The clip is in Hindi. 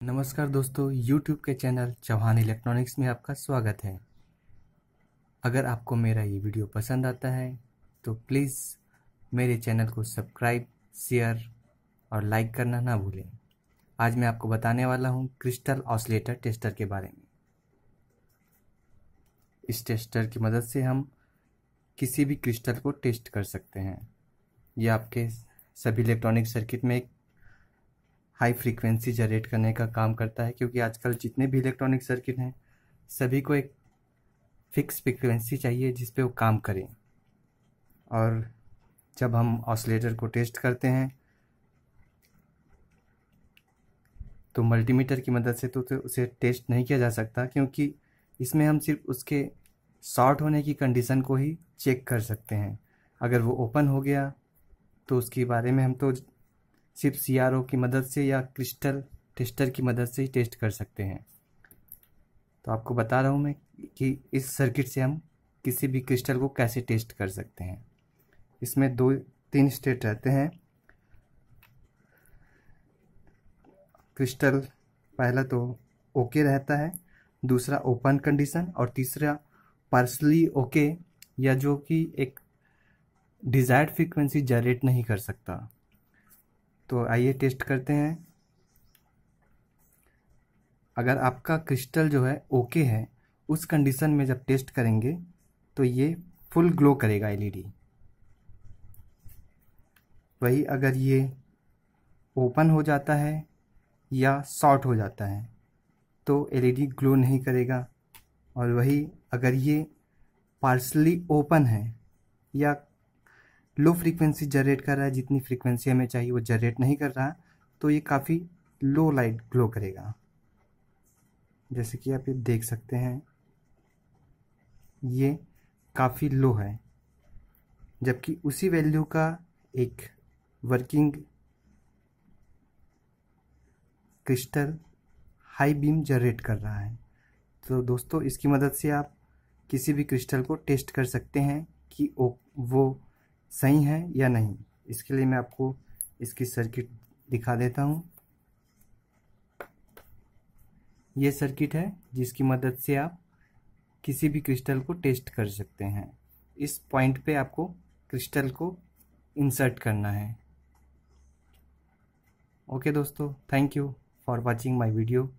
नमस्कार दोस्तों, YouTube के चैनल चौहान इलेक्ट्रॉनिक्स में आपका स्वागत है। अगर आपको मेरा ये वीडियो पसंद आता है तो प्लीज़ मेरे चैनल को सब्सक्राइब, शेयर और लाइक करना ना भूलें। आज मैं आपको बताने वाला हूँ क्रिस्टल ऑसलेटर टेस्टर के बारे में। इस टेस्टर की मदद से हम किसी भी क्रिस्टल को टेस्ट कर सकते हैं। यह आपके सभी इलेक्ट्रॉनिक सर्किट में एक हाई फ्रीक्वेंसी जनरेट करने का काम करता है क्योंकि आजकल जितने भी इलेक्ट्रॉनिक सर्किट हैं सभी को एक फिक्स फ्रीक्वेंसी चाहिए जिस पे वो काम करें। और जब हम ऑसलेटर को टेस्ट करते हैं तो मल्टीमीटर की मदद से तो, तो उसे टेस्ट नहीं किया जा सकता क्योंकि इसमें हम सिर्फ़ उसके शॉर्ट होने की कंडीशन को ही चेक कर सकते हैं। अगर वो ओपन हो गया तो उसके बारे में हम तो सिर्फ़ सीआरओ की मदद से या क्रिस्टल टेस्टर की मदद से ही टेस्ट कर सकते हैं। तो आपको बता रहा हूँ मैं कि इस सर्किट से हम किसी भी क्रिस्टल को कैसे टेस्ट कर सकते हैं। इसमें दो, तीन स्टेट रहते हैं। क्रिस्टल पहला तो ओके रहता है, दूसरा ओपन कंडीशन और तीसरा पार्सली ओके, या जो कि एक डिज़ायर्ड फ्रीक्वेंसी जनरेट नहीं कर सकता। तो आइए टेस्ट करते हैं। अगर आपका क्रिस्टल जो है ओके है, उस कंडीशन में जब टेस्ट करेंगे तो ये फुल ग्लो करेगा एलईडी। वही अगर ये ओपन हो जाता है या शॉर्ट हो जाता है तो एलईडी ग्लो नहीं करेगा। और वही अगर ये पार्सली ओपन है या लो फ्रीक्वेंसी जनरेट कर रहा है, जितनी फ्रीक्वेंसी हमें चाहिए वो जनरेट नहीं कर रहा तो ये काफ़ी लो लाइट ग्लो करेगा। जैसे कि आप ये देख सकते हैं, ये काफ़ी लो है, जबकि उसी वैल्यू का एक working crystal high beam generate कर रहा है। तो दोस्तों, इसकी मदद से आप किसी भी क्रिस्टल को टेस्ट कर सकते हैं कि वो सही है या नहीं? इसके लिए मैं आपको इसकी सर्किट दिखा देता हूँ। ये सर्किट है जिसकी मदद से आप किसी भी क्रिस्टल को टेस्ट कर सकते हैं। इस पॉइंट पे आपको क्रिस्टल को इंसर्ट करना है। ओके दोस्तों thank you for watching my video